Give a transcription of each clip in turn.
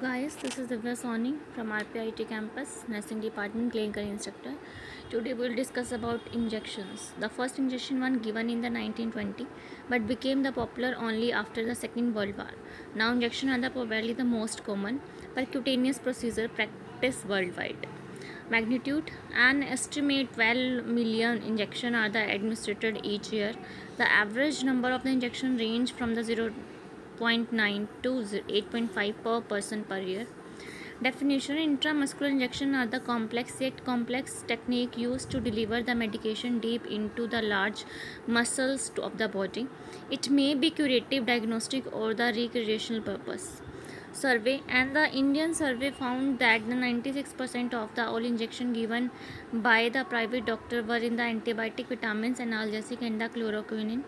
guys, this is Divya Soni from RPIIT campus, nursing department, clinical instructor. Today we will discuss about injections. The first injection one given in the 1920 but became the popular only after the Second World War. Now injection are the probably the most common percutaneous procedure practiced worldwide. Magnitude an estimate 12 million injection are the administered each year. The average number of the injection range from the 0 0.9 to 8.5 per person per year. Definition Intramuscular injection are the complex yet complex technique used to deliver the medication deep into the large muscles of the body. It may be curative, diagnostic, or the recreational purpose. Survey and the Indian survey found that the 96% of the all injection given by the private doctor were in the antibiotic, vitamins, analgesic, and the chloroquine.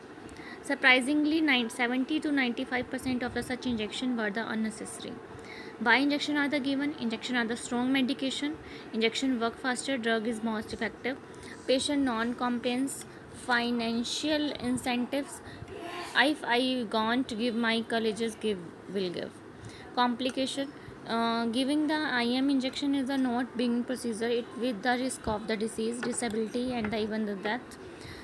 Surprisingly, 70 to 95 percent of the such injection were the unnecessary. Why injection are the given? Injection are the strong medication. Injection work faster. Drug is most effective. Patient non-compliance. Financial incentives. If I want to give my colleges give will give. Complication. Uh, giving the IM injection is a not being procedure it with the risk of the disease, disability, and even the death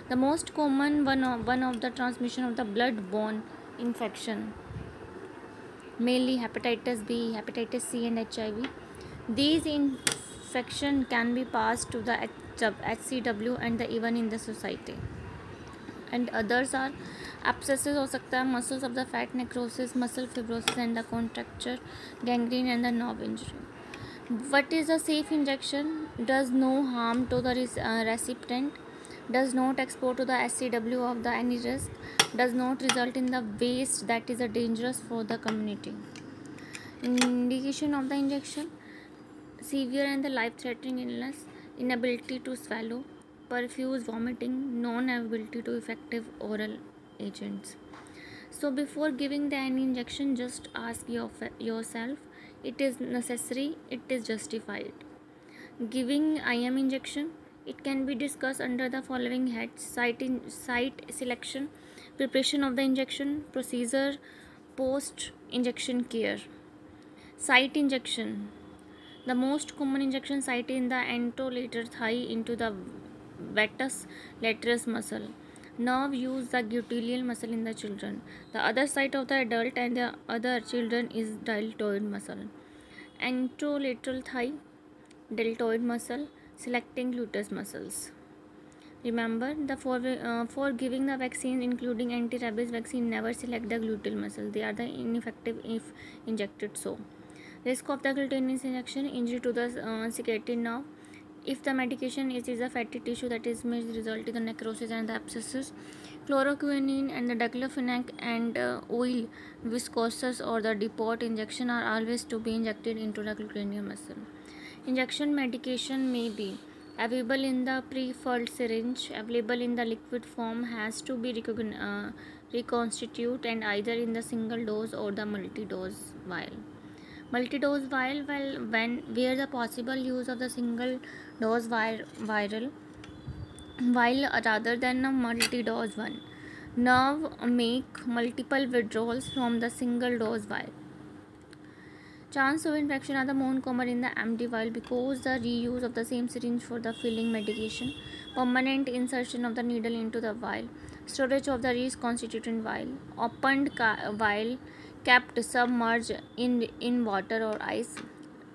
the most common one of, one of the transmission of the blood-borne infection mainly hepatitis b hepatitis c and hiv these infection can be passed to the hcw and the even in the society and others are abscesses हो सकता है muscles of the fat necrosis muscle fibrosis and the contracture gangrene and the nerve injury what is a safe injection does no harm to the uh, recipient does not export to the SCW of the any risk, does not result in the waste that is a dangerous for the community. Indication of the injection severe and the life threatening illness, inability to swallow, perfuse vomiting, non ability to effective oral agents. So before giving the any injection, just ask your, yourself it is necessary, it is justified. Giving IM injection it can be discussed under the following heads site, in, site selection, preparation of the injection, procedure, post injection care. Site injection. The most common injection site in the anterolateral thigh into the vastus lateralis muscle. Nerve use the gluteal muscle in the children. The other site of the adult and the other children is deltoid muscle. Anterolateral thigh, deltoid muscle, selecting gluteus muscles. Remember, the for, uh, for giving the vaccine, including anti-rabies vaccine, never select the gluteal muscle. They are the ineffective if injected so. Risk of the cutaneous injection, injury to the uh, nerve. If the medication is, is a fatty tissue that is may result in the necrosis and the abscesses. Chloroquine and the diclofenac and uh, oil viscosus or the depot injection are always to be injected into the cutaneous muscle. Injection medication may be available in the pre-filled syringe, available in the liquid form, has to be uh, reconstituted and either in the single dose or the multi-dose vial. Multi-dose vial, well, when where the possible use of the single dose vial while rather than a multi-dose one. Nerve make multiple withdrawals from the single dose vial. Chance of infection are the more common in the empty vial because the reuse of the same syringe for the filling medication, permanent insertion of the needle into the vial, storage of the reconstituted vial, opened vial kept submerged in, in water or ice,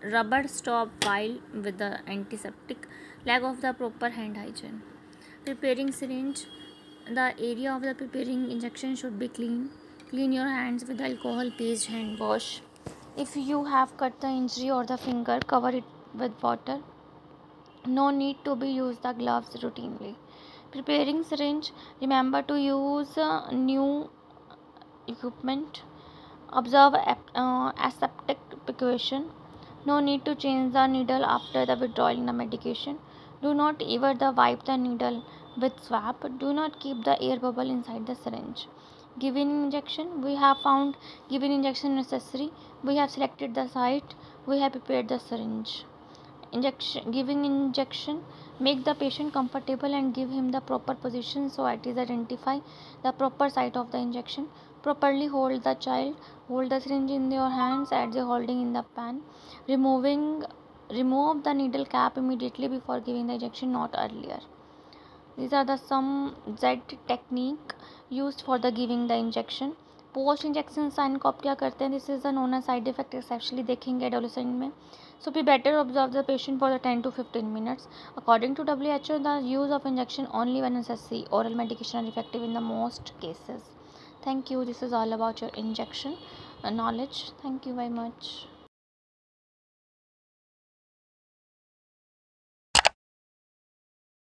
rubber stop vial with the antiseptic, lack of the proper hand hygiene. Preparing syringe, the area of the preparing injection should be clean. Clean your hands with alcohol based hand wash. If you have cut the injury or the finger, cover it with water. No need to be use the gloves routinely. Preparing syringe, remember to use uh, new equipment. Observe uh, aseptic precaution. No need to change the needle after the withdrawing the medication. Do not ever the wipe the needle with swab. Do not keep the air bubble inside the syringe given injection. We have found given injection necessary. We have selected the site. We have prepared the syringe. Injection giving injection make the patient comfortable and give him the proper position so it is identify the proper site of the injection. Properly hold the child. Hold the syringe in your hands as you're holding in the pan. Removing remove the needle cap immediately before giving the injection not earlier these are the some z technique used for the giving the injection. Post injection sign को आप क्या करते हैं? This is the known side effect exceptionally देखेंगे adolescent में। So be better observe the patient for the ten to fifteen minutes according to W H O the use of injection only one S S C oral medication are effective in the most cases thank you this is all about your injection knowledge thank you very much